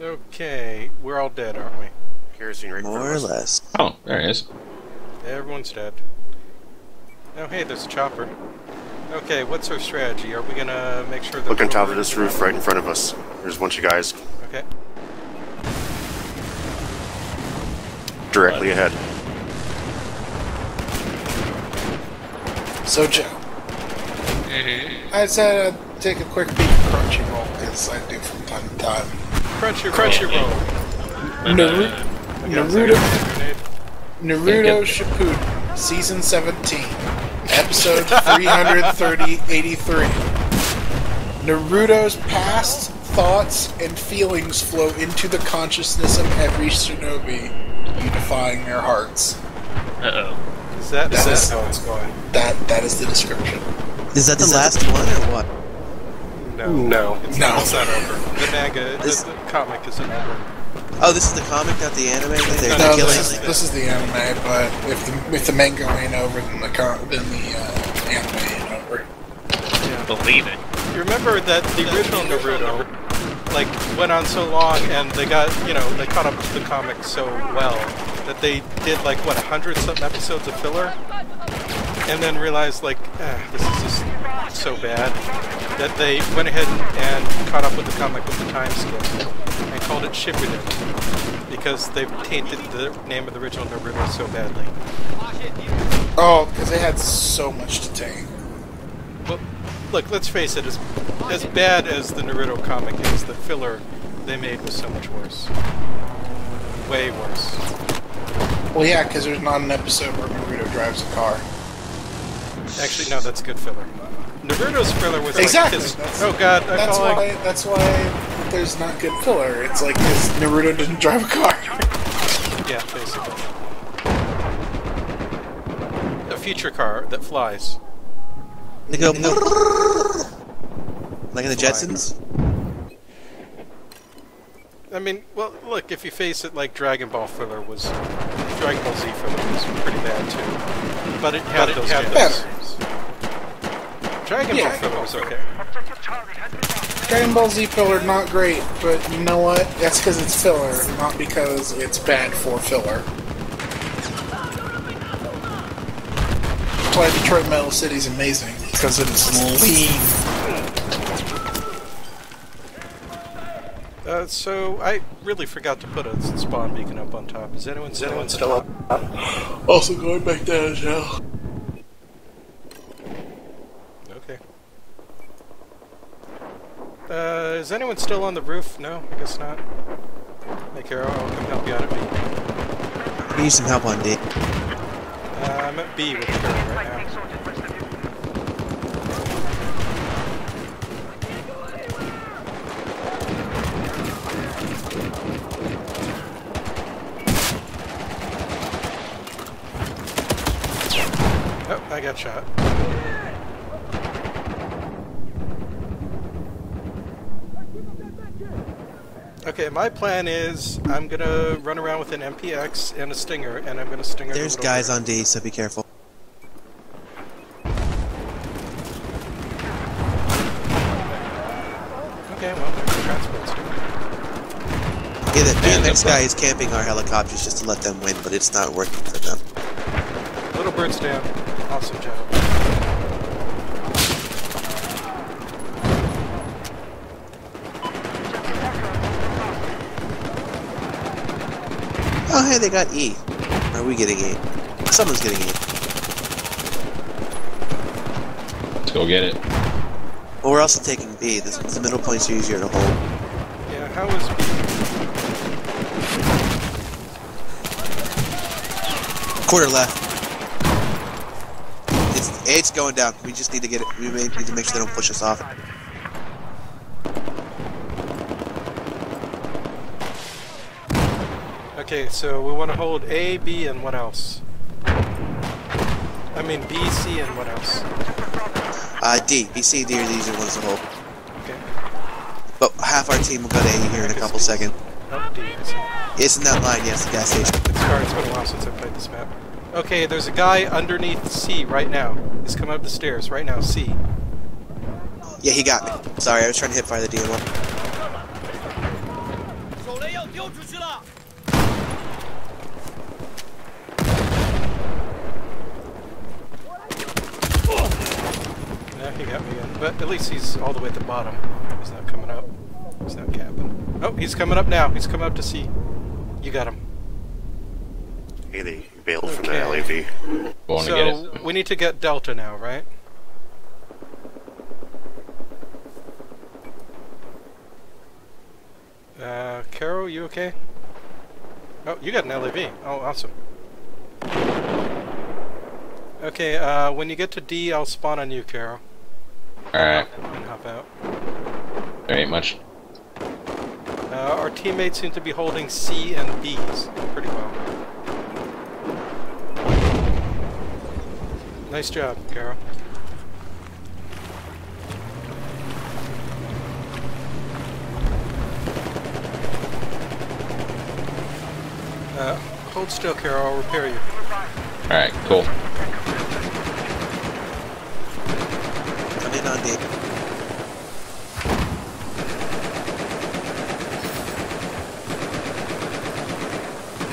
Okay, we're all dead, aren't we? Kerosene right More or less. Oh, there it is. Everyone's dead. Oh, hey, there's a chopper. Okay, what's our strategy? Are we gonna make sure that Look on we're- top of this roof right in front of us. There's a bunch of guys Okay. directly ahead. So, Joe, Mm-hmm. I said I'd take a quick peek at Crunchyroll, because I do from time to time. Crunchy, crunchy roll. Naruto. Naruto Shippuden, Season 17, Episode 330 Naruto's past, thoughts, and feelings flow into the consciousness of every shinobi, unifying their hearts. Uh-oh. Is that, is That is- that how it's going? That That is the description. Is that the Is that last the- one or what? No. No. It's No. not, it's not over. The manga, the, This- the comic isn't over. Oh, this is the comic, not the anime. They're, No, killing. this is, this is the anime, but if the, if the manga ain't over, then the, con- then the uh, anime ain't over. Believe it. You remember that the original Naruto, like, went on so long and they got, you know, they caught up to the comic so well that they did, like, what, a hundred something episodes of filler? And then realized, like, eh, this is just so bad that they went ahead and caught up with the comic with the time skip and called it Shippuden because they've tainted the name of the original Naruto so badly. Oh, because they had so much to take. Well, look, let's face it, as, as bad as the Naruto comic is, the filler they made was so much worse. Way worse. Well, yeah, because there's not an episode where Naruto drives a car. Actually, no, that's good filler. Naruto's filler was Exactly, like his, Oh god, I'm That's calling. why. That's why there's not good filler. It's like because Naruto didn't drive a car. Yeah, basically. A future car that flies. They go like in the Jetsons. I mean, well, look, if you face it like Dragon Ball filler was, Dragon Ball Z filler was pretty bad too, but it had those had games. better. Dragon Yeah. Ball filler was okay. Dragon Ball Z filler not great, but you know what? That's because it's filler, not because it's bad for filler. That's why Detroit Metal City is amazing because it's lean. Uh, so I really forgot to put a spawn beacon up on top. Is anyone, is anyone still up? Also going back down as well. Okay. Uh, is anyone still on the roof? No, I guess not. Hey, Carol, I'll come help you out at B. We need some help on D. Uh, I'm at B with Carol right now. Oh, I got shot. Okay, my plan is I'm gonna run around with an MPX and a Stinger, and I'm gonna Stinger. There's little guys bird. on D, so be careful. Okay, well, there's the transport Stinger. Yeah, the Yeah, BMX no guy is camping our helicopters just to let them win, but it's not working for them. Little bird's down. Awesome job. Oh, hey, they got E. Are we getting E? Someone's getting E. Let's go get it. Well, we're also taking B. The, the middle points are easier to hold. Yeah, how is B? Quarter left. It's going down. We just need to get it. We need to make sure they don't push us off. Okay, so we want to hold A, B, and what else? I mean B, C, and what else? Uh, D. B, C, D are the easier ones to hold. Okay. But half our team will go to A here in a couple seconds. Oh, D. It's in that line, yes, the gas station. It's. It's been a while since I played this map. Okay, there's a guy underneath C right now. He's coming up the stairs right now. C. Yeah, he got me. Sorry, I was trying to hit fire the DMR. Yeah, he got me again. But at least he's all the way at the bottom. He's not coming up. He's not capping. Oh, he's coming up now. He's coming up to see. You got him. Hey, they bailed from Okay. the LAV. Going So we need to get Delta now, right? Uh, Carol, you okay? Oh, you got an LAV. Oh, awesome. Okay, uh, when you get to D, I'll spawn on you, Carol, Alright. and hop out. There ain't much. Uh, our teammates seem to be holding C and Bs pretty well. Nice job, Carol. Uh, hold still, Carol. I'll repair you. Alright, cool. Come in on Dave.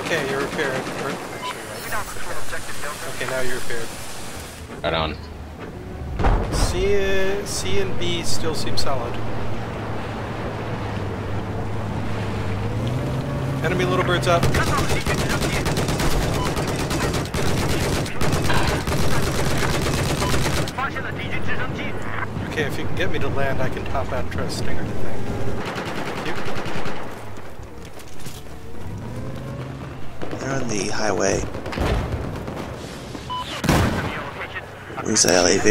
Okay, you're repaired. Or, actually, right. Okay, now you're repaired. Right on. C, C and B still seem solid. Enemy little birds up. Okay, if you can get me to land, I can top out and try to stinger the thing. They're on the highway. Where's the LAV?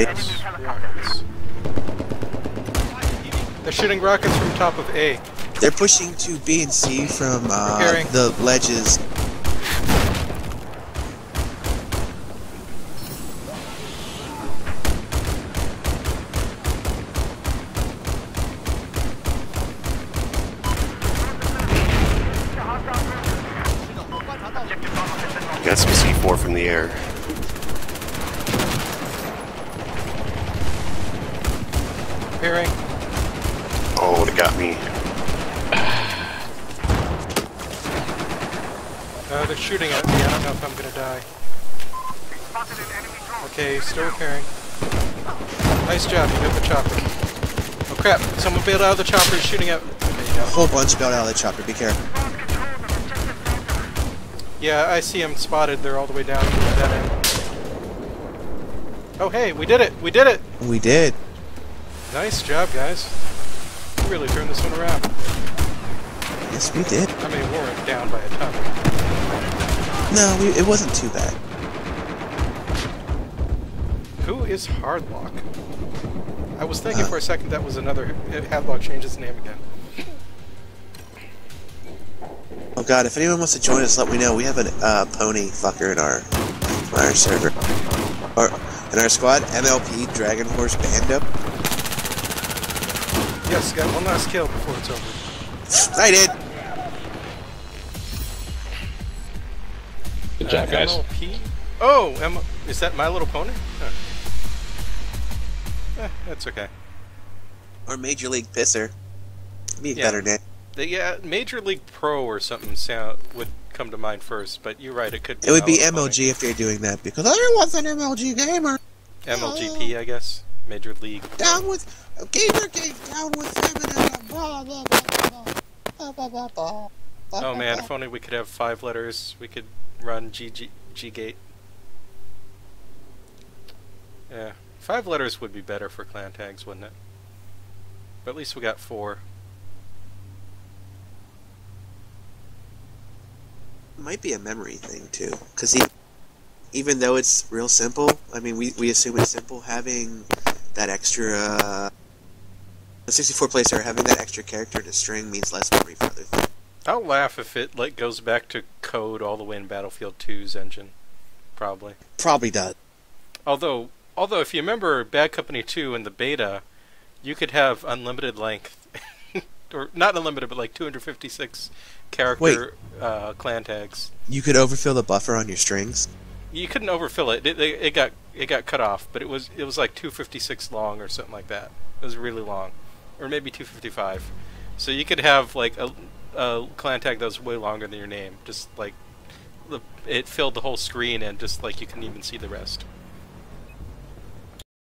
They're shooting rockets from top of A. They're pushing to B and C from uh, the ledges. Got some C4 from the air. Repairing. Oh, it got me. Uh, they're shooting at me. I don't know if I'm gonna die. Okay, still repairing. Nice job. You got the chopper. Oh crap! Someone bailed out of the chopper. He's shooting at. There you A whole bunch bailed out of the chopper. Be careful. Yeah, I see him spotted. They're all the way down to that end. Oh hey, we did it! We did it! We did. Nice job, guys. We really turned this one around. Yes, we did. I mean, we weren't down by a ton. No, we, it wasn't too bad. Who is Hardlock? I was thinking Uh. for a second that was another. Hadlock changed his name again. Oh god, if anyone wants to join us, let me know. We have a uh, pony fucker in our in our server. Or in our squad, MLP Dragon Horse Bando. Yes, got one last kill before it's over. I did. Good job, Uh, guys. MLP? Oh, M is that My Little Pony? Huh. Eh, that's okay. Or Major League Pisser. Be Yeah. better name. The, yeah, Major League Pro or something sound would come to mind first, but you're right. It could. Be It would be My Little Pony. MLG if they're doing that because I was an MLG gamer. MLGP, I guess. Major League. Down with game. Down with feminism. Blah blah blah blah blah blah blah. Oh man, if only we could have five letters, we could run GG G Gate. Yeah, five letters would be better for clan tags, wouldn't it? But at least we got four. might be a memory thing too, because even though it's real simple, I mean, we, we assume it's simple. Having that extra, uh, the 64 placer having that extra character to string means less memory for other things. I'll laugh if it like goes back to code all the way in Battlefield 2's engine, probably. Probably does. Although, although if you remember Bad Company 2 in the beta, you could have unlimited length, or not unlimited, but like 256 character uh, clan tags. You could overfill the buffer on your strings. You couldn't overfill it. It, it. got it got cut off, but it was it was like 256 long or something like that. It was really long, or maybe 255. So you could have like a a clan tag that was way longer than your name. Just like it filled the whole screen, and just like you couldn't even see the rest.